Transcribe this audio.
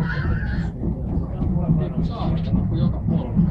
Ei kun saarista joka puolella.